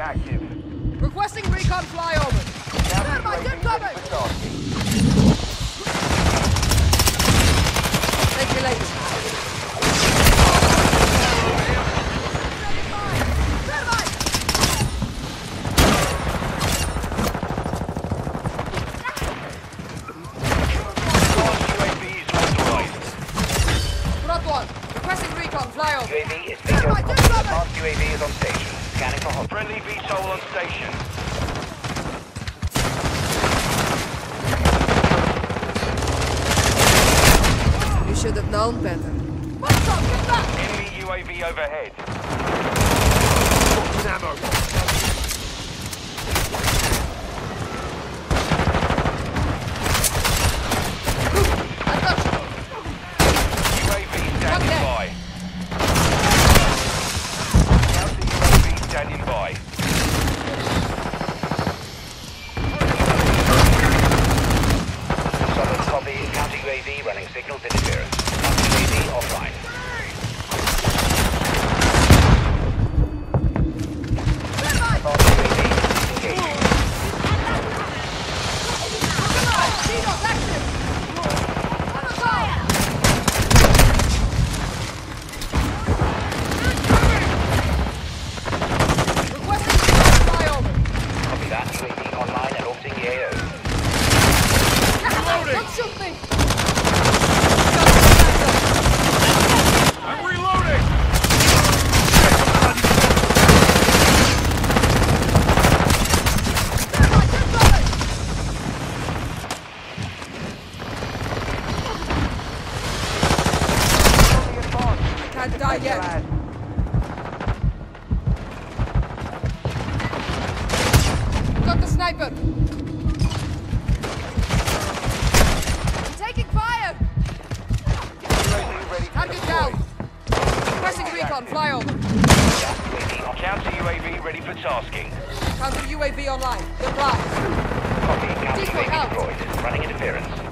active. Requesting recon flyover! Ready for. Thank you later. Advanced UAV is one! Requesting recon flyover! UAV is UAV is on station. Scanning for hot. Friendly VTOL on station. You should have known better. what's Enemy UAV overhead. I got you! UAV standing Okay. by. Counter UAV standing by. Solid copy. Counter UAV running signals interference. Counter UAV offline. Shoot me! I'm reloading! Can't die yet. Sniper! Counter UAV ready for tasking. Counter UAV online. Reply. copy. Counter UAV deployed. Running interference.